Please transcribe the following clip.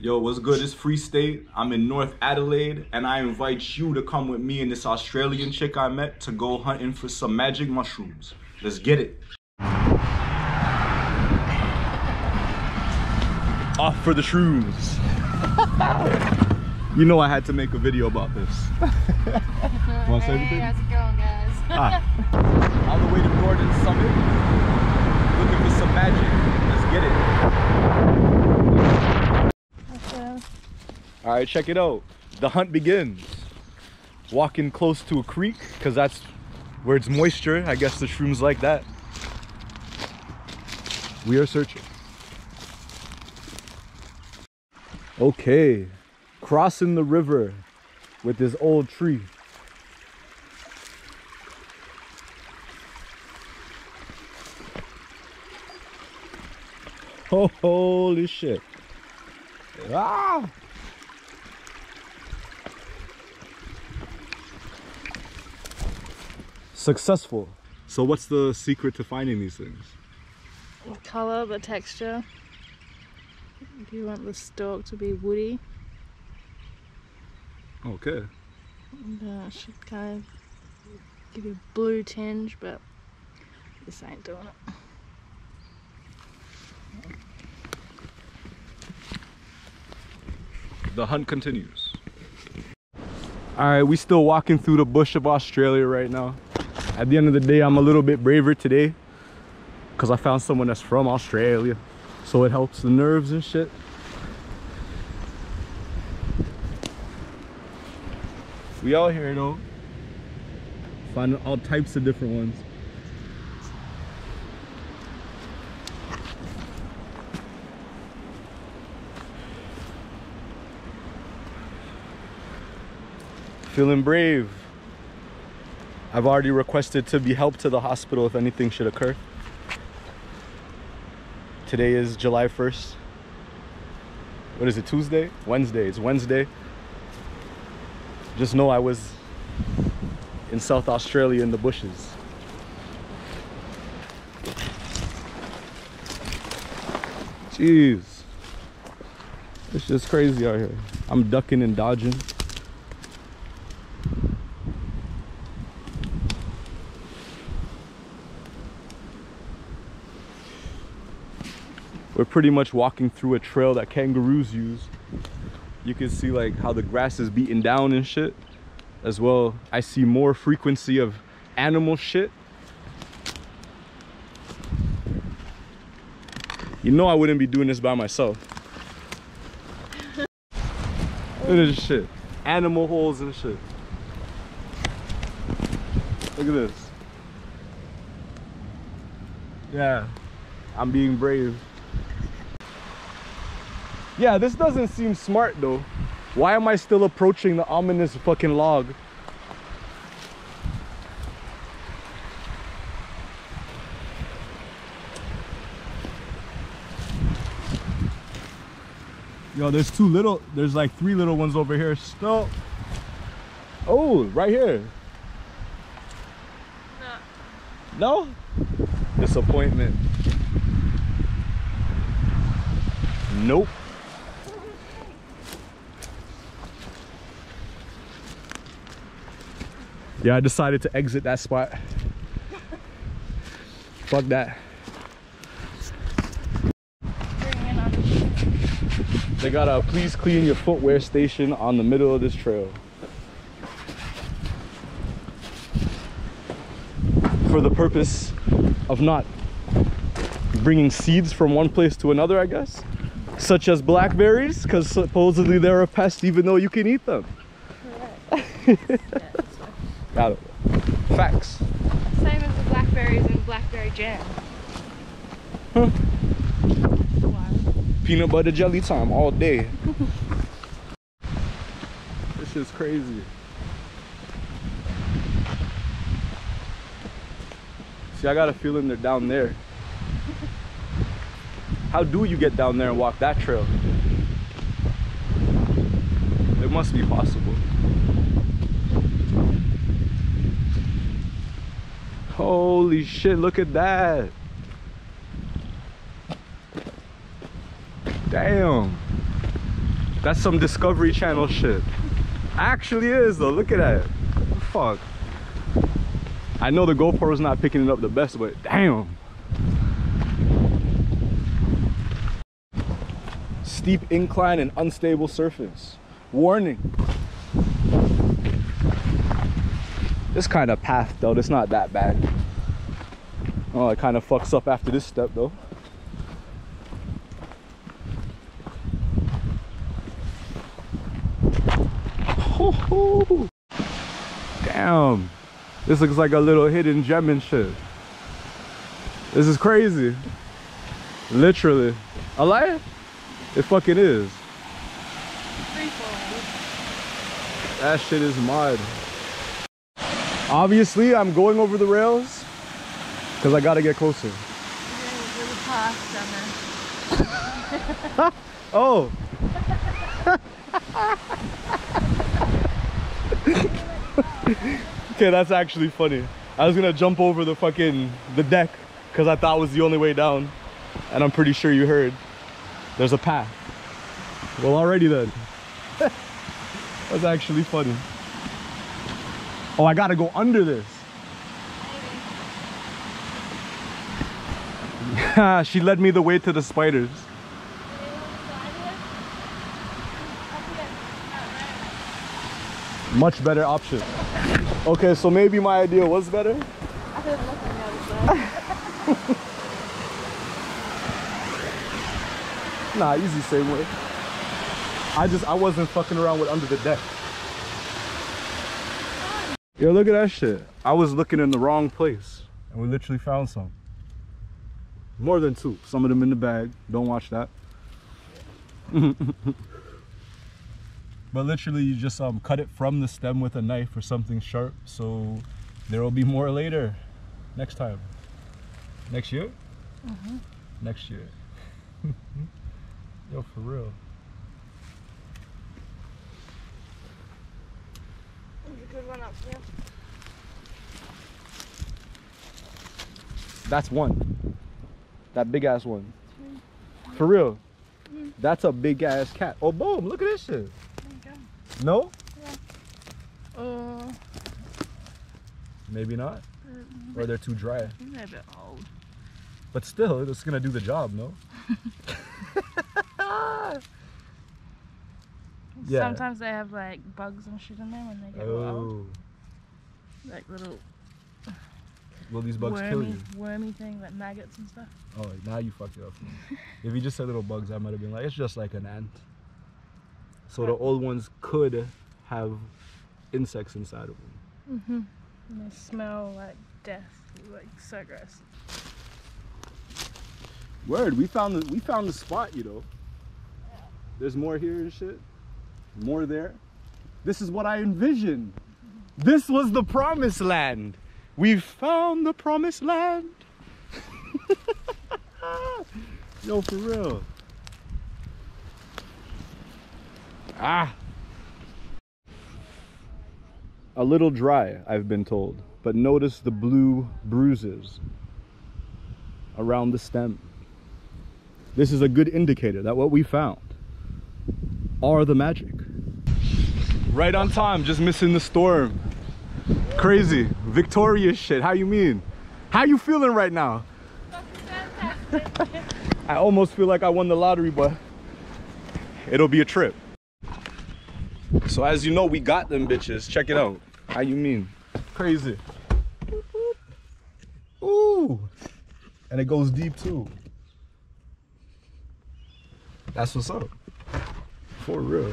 Yo, what's good? It's Free State. I'm in North Adelaide, and I invite you to come with me and this Australian chick I met to go hunting for some magic mushrooms. Let's get it. Off for the shrooms. you know I had to make a video about this. Want to say anything? Hey, how's it going, guys? Ah. All the way to Norton Summit, looking for some magic. Let's get it. All right, check it out. The hunt begins. Walking close to a creek, because that's where it's moisture. I guess the shrooms like that. We are searching. Okay, crossing the river with this old tree. Oh, holy shit. Ah! Successful. So what's the secret to finding these things? The colour, the texture. If you want the stalk to be woody, Okay. and, uh, should kind of give you a blue tinge, but this ain't doing it. The hunt continues. All right, we still walking through the bush of Australia right now. At the end of the day, I'm a little bit braver today because I found someone that's from Australia. So it helps the nerves and shit. We out here though. Finding all types of different ones. Feeling brave. I've already requested to be helped to the hospital if anything should occur. Today is July 1st. What is it, Tuesday? Wednesday. It's Wednesday. Just know I was in South Australia in the bushes. Jeez. It's just crazy out here. I'm ducking and dodging. We're pretty much walking through a trail that kangaroos use. You can see like how the grass is beaten down and shit as well i see more frequency of animal shit. You know i wouldn't be doing this by myself. Look at this shit. Animal holes and shit. Look at this. Yeah i'm being brave yeah, this doesn't seem smart though. Why am I still approaching the ominous fucking log? Yo, there's two little, there's like three little ones over here still. Oh, right here. No? Disappointment. Nope. Yeah i decided to exit that spot. Fuck that. They got a please clean your footwear station on the middle of this trail. For the purpose of not bringing seeds from one place to another i guess. Such as blackberries because supposedly they're a pest even though you can eat them It. Facts. Same as the blackberries and blackberry jam. Huh. Peanut butter jelly time all day. this is crazy. See, I got a feeling they're down there. How do you get down there and walk that trail? It must be possible. Holy shit, look at that. Damn. That's some Discovery Channel shit. Actually is though. Look at that. Fuck. I know the GoPro's not picking it up the best, but damn. Steep incline and unstable surface. Warning. This kind of path though, it's not that bad. Oh, it kind of fucks up after this step though. Damn. This looks like a little hidden gem and shit. This is crazy. Literally. A lie? It fucking is. That shit is mud. Obviously, I'm going over the rails because I gotta get closer. oh. okay, that's actually funny. I was gonna jump over the fucking the deck because I thought was the only way down, and I'm pretty sure you heard. There's a path. Well, already then. that's actually funny. Oh, I gotta go under this. she led me the way to the spiders. Much better option. Okay, so maybe my idea was better. nah, easy same way. I just I wasn't fucking around with under the deck. Yo, look at that shit. I was looking in the wrong place and we literally found some. More than two. Some of them in the bag. Don't watch that. but literally you just um, cut it from the stem with a knife or something sharp so there will be more later next time next year Mm -hmm. next year yo for real that's one that big ass one for real mm. that's a big ass cat oh boom look at this shit no? Yeah. Uh, Maybe not? or they're too dry? They're a bit old. But still, it's gonna do the job, no? yeah. Sometimes they have like bugs and shit in there when they get oh. old. Like little Will these bugs wormy, kill you? Wormy thing, like maggots and stuff. Oh, now you fucked it up. if you just said little bugs, I might have been like, it's just like an ant. So the old ones could have insects inside of them. Mm hmm And they smell like death, like so gross. Word, we found the we found the spot, you know. There's more here and shit. More there. This is what I envisioned. This was the promised land. We found the promised land. Yo, for real. Ah! A little dry, I've been told, but notice the blue bruises around the stem. This is a good indicator that what we found are the magic. Right on time, just missing the storm. Crazy, victorious shit, how you mean? How you feeling right now? I almost feel like I won the lottery, but it'll be a trip. So as you know, we got them bitches. Check it out. How you mean? Crazy. Ooh. And it goes deep too. That's what's up. For real.